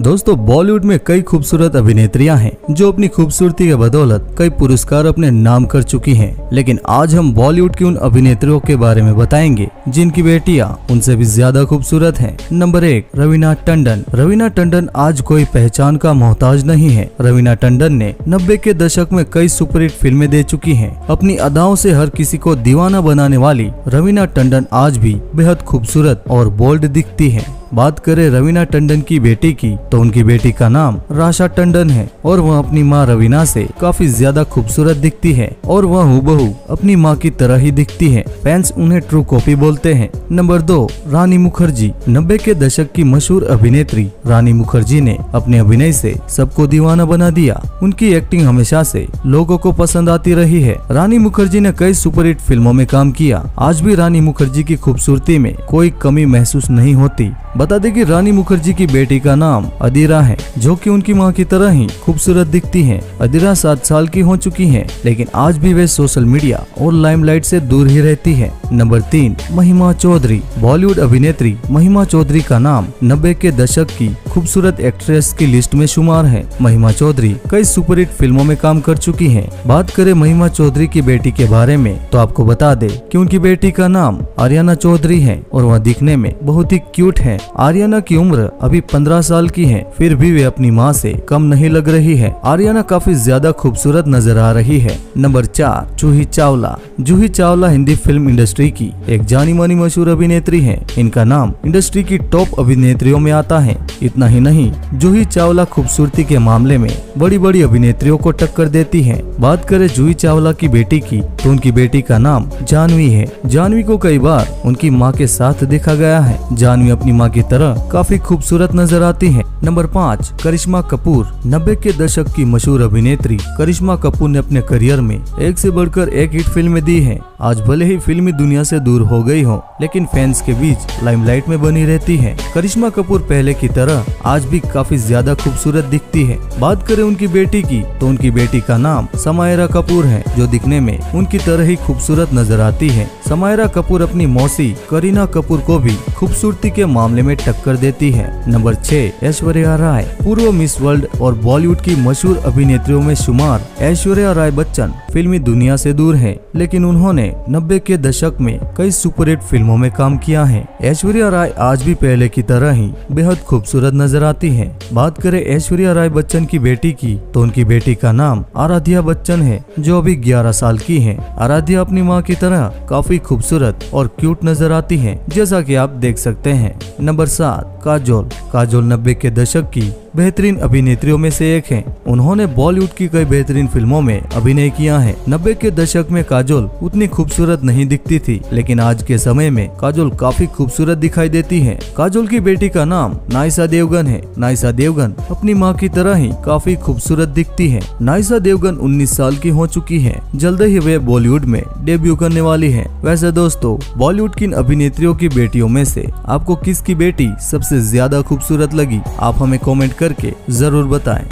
दोस्तों, बॉलीवुड में कई खूबसूरत अभिनेत्रियाँ हैं, जो अपनी खूबसूरती के बदौलत कई पुरस्कार अपने नाम कर चुकी हैं। लेकिन आज हम बॉलीवुड की उन अभिनेत्रियों के बारे में बताएँगे, जिनकी बेटियाँ उनसे भी ज़्यादा खूबसूरत हैं। नंबर एक, रवीना टंडन। रवीना टंडन आज कोई पहचान का मोहताज नहीं है। रवीना टंडन ने नब्बे के दशक में कई सुपरहिट फ़िल्में दे चुकी है। अपनी अदाओं से हर किसी को दीवाना बनाने वाली रवीना टंडन आज भी बेहद खूबसूरत और बोल्ड दिखती है। बात करें रवीना टंडन की बेटी की तो उनकी बेटी का नाम राशा टंडन है। और वह अपनी माँ रवीना से काफ़ी ज़्यादा खूबसूरत दिखती है और वह हूबहू अपनी माँ की तरह ही दिखती है। फैंस उन्हें ट्रू कॉपी बोलते हैं। नंबर दो, रानी मुखर्जी। नब्बे के दशक की मशहूर अभिनेत्री रानी मुखर्जी ने अपने अभिनय से सबको दीवाना बना दिया। उनकी एक्टिंग हमेशा से लोगों को पसंद आती रही है। रानी मुखर्जी ने कई सुपरहिट फ़िल्मों में काम किया। आज भी रानी मुखर्जी की खूबसूरती में कोई कमी महसूस नहीं होती। बता दें कि रानी मुखर्जी की बेटी का नाम अदीरा है, जो कि उनकी माँ की तरह ही खूबसूरत दिखती है। अदीरा सात साल की हो चुकी है, लेकिन आज भी वे सोशल मीडिया और लाइमलाइट से दूर ही रहती है। नंबर तीन, महिमा चौधरी, बॉलीवुड अभिनेत्री महिमा चौधरी का नाम नब्बे के दशक की खूबसूरत एक्ट्रेस की लिस्ट में शुमार है महिमा चौधरी। कई सुपरहिट फ़िल्मों में काम कर चुकी है। बात करें महिमा चौधरी की बेटी के बारे में तो आपको बता दे की उनकी बेटी का नाम आर्याना चौधरी है और वह दिखने में बहुत ही क्यूट है। आर्याना की उम्र अभी पंद्रह साल की है, फिर भी वे अपनी माँ से कम नहीं लग रही है। आर्याना काफ़ी ज़्यादा खूबसूरत नज़र आ रही है। नंबर चार, जूही चावला। जूही चावला हिंदी फ़िल्म इंडस्ट्री की एक जानी मानी मशहूर अभिनेत्री है। इनका नाम इंडस्ट्री की टॉप अभिनेत्रियों में आता है। इतना ही नहीं जूही चावला खूबसूरती के मामले में बड़ी बड़ी अभिनेत्रियों को टक्कर देती है। बात करें जूही चावला की बेटी की तो उनकी बेटी का नाम जानवी है। जानवी को कई बार उनकी माँ के साथ देखा गया है। जानवी अपनी माँ की तरह काफ़ी खूबसूरत नज़र आती है। नंबर पाँच, करिश्मा कपूर। नब्बे के दशक की मशहूर अभिनेत्री करिश्मा कपूर ने अपने करियर में एक से बढ़कर एक हिट फ़िल्में दी हैं। आज भले ही फिल्मी दुनिया से दूर हो गई हो, लेकिन फैंस के बीच लाइमलाइट में बनी रहती है। करिश्मा कपूर पहले की तरह आज भी काफ़ी ज़्यादा खूबसूरत दिखती है। बात करें उनकी बेटी की तो उनकी बेटी का नाम समायरा कपूर है, जो दिखने में उनकी तरह ही खूबसूरत नज़र आती है। समायरा कपूर अपनी मौसी करीना कपूर को भी खूबसूरती के मामले में टक्कर देती है। नंबर छह, ऐश्वर्या राय। पूर्व मिस वर्ल्ड और बॉलीवुड की मशहूर अभिनेत्रियों में शुमार ऐश्वर्या राय बच्चन। फिल्मी दुनिया से दूर है, लेकिन उन्होंने नब्बे के दशक में कई सुपरहिट फ़िल्मों में काम किया है। ऐश्वर्या राय आज भी पहले की तरह ही बेहद खूबसूरत नज़र आती है। बात करें ऐश्वर्या राय बच्चन की बेटी की तो उनकी बेटी का नाम आराध्या बच्चन है, जो अभी 11 साल की है। आराध्या अपनी माँ की तरह काफ़ी खूबसूरत और क्यूट नज़र आती है, जैसा की आप देख सकते हैं। नंबर सात, काजोल। काजोल नब्बे के दशक की बेहतरीन अभिनेत्रियों में से एक हैं। उन्होंने बॉलीवुड की कई बेहतरीन फ़िल्मों में अभिनय किया है। नब्बे के दशक में काजोल उतनी खूबसूरत नहीं दिखती थी, लेकिन आज के समय में काजोल काफ़ी खूबसूरत दिखाई देती है। काजोल की बेटी का नाम नाइसा देवगन है। नाइसा देवगन अपनी माँ की तरह ही काफ़ी खूबसूरत दिखती है। नाइसा देवगन 19 साल की हो चुकी है। जल्द ही वे बॉलीवुड में डेब्यू करने वाली है। वैसे दोस्तों, बॉलीवुड की अभिनेत्रियों की बेटियों में से आपको किसकी बेटी सबसे ज़्यादा खूबसूरत लगी? आप हमें कॉमेंट करके ज़रूर बताएँ।